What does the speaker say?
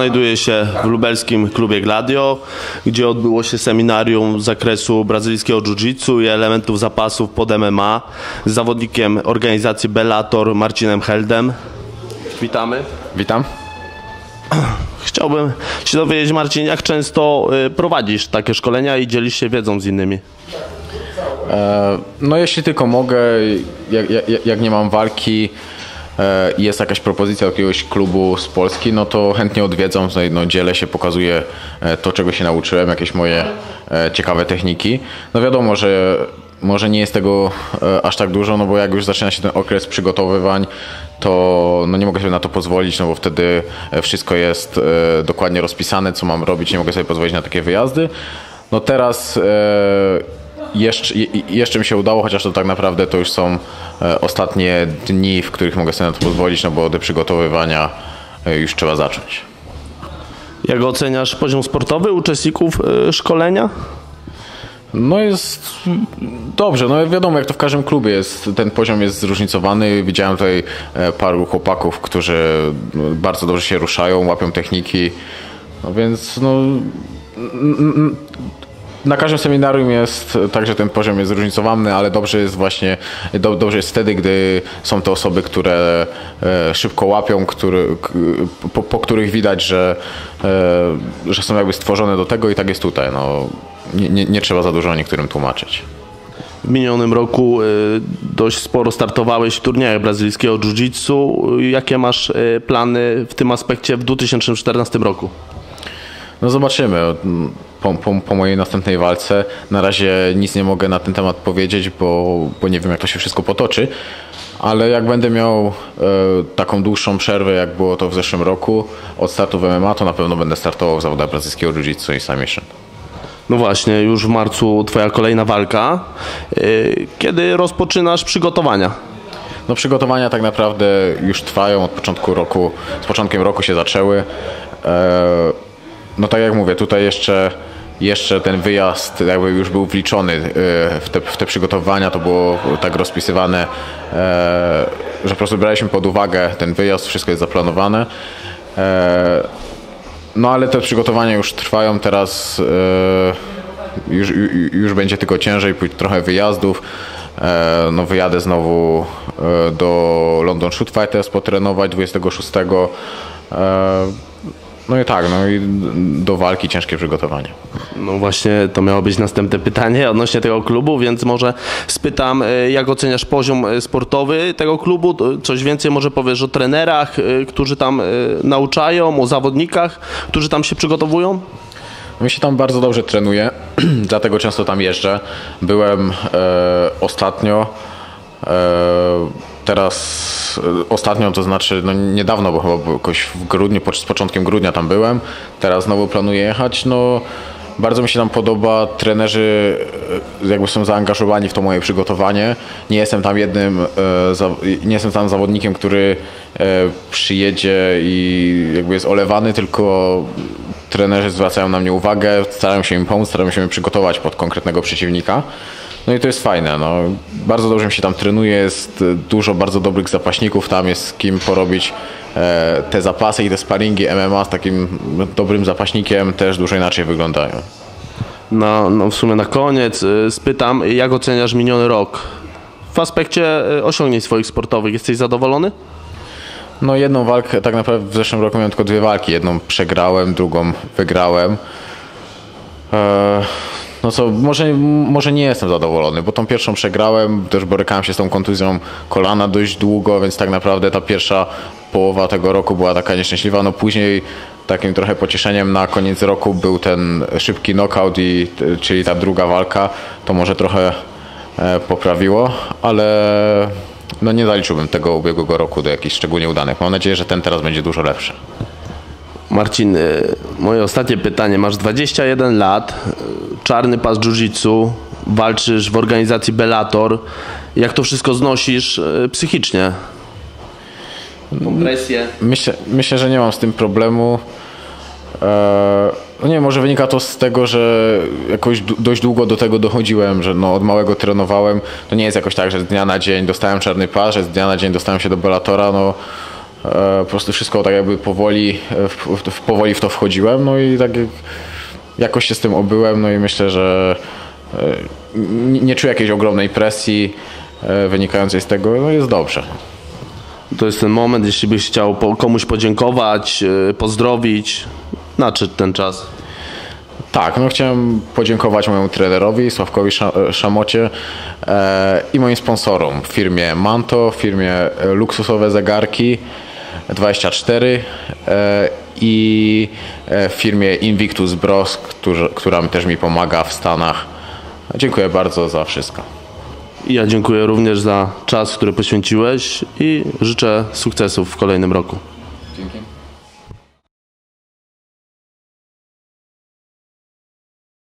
znajduje się w lubelskim klubie Gladio, gdzie odbyło się seminarium z zakresu brazylijskiego jiu-jitsu i elementów zapasów pod MMA z zawodnikiem organizacji Bellator Marcinem Heldem. Witamy. Witam. Chciałbym się dowiedzieć, Marcin, jak często y, prowadzisz takie szkolenia i dzielisz się wiedzą z innymi? E, no jeśli tylko mogę, jak, jak, jak nie mam walki jest jakaś propozycja jakiegoś klubu z Polski, no to chętnie odwiedzam, no, dzielę się, pokazuję e, to, czego się nauczyłem, jakieś moje ciekawe techniki. No wiadomo, że może nie jest tego aż tak dużo, no bo jak już zaczyna się ten okres przygotowywań, to no nie mogę sobie na to pozwolić, no bo wtedy wszystko jest dokładnie rozpisane, co mam robić, nie mogę sobie pozwolić na takie wyjazdy. No teraz jeszcze, jeszcze mi się udało, chociaż to tak naprawdę to już są e, ostatnie dni, w których mogę sobie na to pozwolić, no bo do przygotowywania e, już trzeba zacząć. Jak oceniasz poziom sportowy uczestników e, szkolenia? No jest dobrze, no wiadomo jak to w każdym klubie jest, ten poziom jest zróżnicowany. Widziałem tutaj paru chłopaków, którzy bardzo dobrze się ruszają, łapią techniki, no więc no na każdym seminarium jest tak, że ten poziom jest zróżnicowany, ale dobrze jest właśnie, do, dobrze jest wtedy, gdy są to osoby, które e, szybko łapią, który, po, po, których widać, że, e, że są jakby stworzone do tego i tak jest tutaj. No, nie, nie, nie trzeba za dużo niektórym tłumaczyć. W minionym roku e, dość sporo startowałeś w turniejach brazylijskiego jiu-jitsu. Jakie masz plany w tym aspekcie w 2014 roku? No zobaczymy po, po, po, mojej następnej walce. Na razie nic nie mogę na ten temat powiedzieć, bo, bo nie wiem jak to się wszystko potoczy. Ale jak będę miał e, taką dłuższą przerwę, jak było to w zeszłym roku, od startu w MMA, to na pewno będę startował w zawodach brazylijskiego Jiu-Jitsu i Submission. No właśnie, już w marcu twoja kolejna walka. E, kiedy rozpoczynasz przygotowania? No przygotowania tak naprawdę już trwają od początku roku, z początkiem roku się zaczęły. E, no tak jak mówię, tutaj jeszcze jeszcze ten wyjazd jakby już był wliczony e, w te, w te przygotowania, to było tak rozpisywane, e, że po prostu braliśmy pod uwagę ten wyjazd, wszystko jest zaplanowane. E, no ale te przygotowania już trwają teraz, już, już będzie tylko ciężej, trochę wyjazdów. No wyjadę znowu do London Shoot Fighters potrenować 26. No i tak, no i do walki ciężkie przygotowanie. No właśnie, to miało być następne pytanie odnośnie tego klubu, więc może spytam, e, jak oceniasz poziom e, sportowy tego klubu? Coś więcej może powiesz o trenerach, e, którzy tam nauczają, o zawodnikach, którzy tam się przygotowują? Mi się tam bardzo dobrze trenuje, dlatego często tam jeżdżę. Byłem e, ostatnio. E, teraz e, ostatnio, to znaczy no niedawno, bo chyba jakoś w grudniu, z początkiem grudnia tam byłem, teraz znowu planuję jechać, no bardzo mi się tam podoba, trenerzy e, jakby są zaangażowani w to moje przygotowanie. Nie jestem tam jednym, e, nie jestem tam zawodnikiem, który przyjedzie i jakby jest olewany, tylko trenerzy zwracają na mnie uwagę, starają się im pomóc, starają się przygotować pod konkretnego przeciwnika. No i to jest fajne. No. Bardzo dobrze mi się tam trenuje, jest dużo bardzo dobrych zapaśników, tam jest z kim porobić e, te zapasy i te sparingi MMA z takim dobrym zapaśnikiem też dużo inaczej wyglądają. No, no w sumie na koniec e, spytam, jak oceniasz miniony rok? W aspekcie e, osiągnięć swoich sportowych jesteś zadowolony? No jedną walkę, tak naprawdę w zeszłym roku miałem tylko dwie walki. Jedną przegrałem, drugą wygrałem. Eee, no co, może, może nie jestem zadowolony, bo tą pierwszą przegrałem, też borykałem się z tą kontuzją kolana dość długo, więc tak naprawdę ta pierwsza połowa tego roku była taka nieszczęśliwa. No później takim trochę pocieszeniem na koniec roku był ten szybki knockout, i, czyli ta druga walka, to może trochę e, poprawiło, ale no nie zaliczyłbym tego ubiegłego roku do jakichś szczególnie udanych. Mam nadzieję, że ten teraz będzie dużo lepszy. Marcin, y, moje ostatnie pytanie. Masz 21 lat, y, czarny pas jiu-jitsu, walczysz w organizacji Bellator. Jak to wszystko znosisz y, psychicznie? Presję? Myślę, myślę, że nie mam z tym problemu. E, nie, może wynika to z tego, że jakoś dość długo do tego dochodziłem, że no od małego trenowałem. To nie jest jakoś tak, że z dnia na dzień dostałem czarny pas, że z dnia na dzień dostałem się do Bellatora. No, po prostu wszystko tak jakby powoli, e, w, w, powoli w to wchodziłem, no i tak jak jakoś się z tym obyłem, no i myślę, że e, nie, czuję jakiejś ogromnej presji e, wynikającej z tego, no jest dobrze. To jest ten moment, jeśli byś chciał komuś podziękować, pozdrowić, nadszedł ten czas. Tak, no chciałem podziękować mojemu trenerowi Sławkowi Sza- Szamocie e, i moim sponsorom, firmie Manto, firmie e, Luksusowe Zegarki 24 e, i e, firmie Invictus Bros, która też mi pomaga w Stanach. Dziękuję bardzo za wszystko. Ja dziękuję również za czas, który poświęciłeś i życzę sukcesów w kolejnym roku.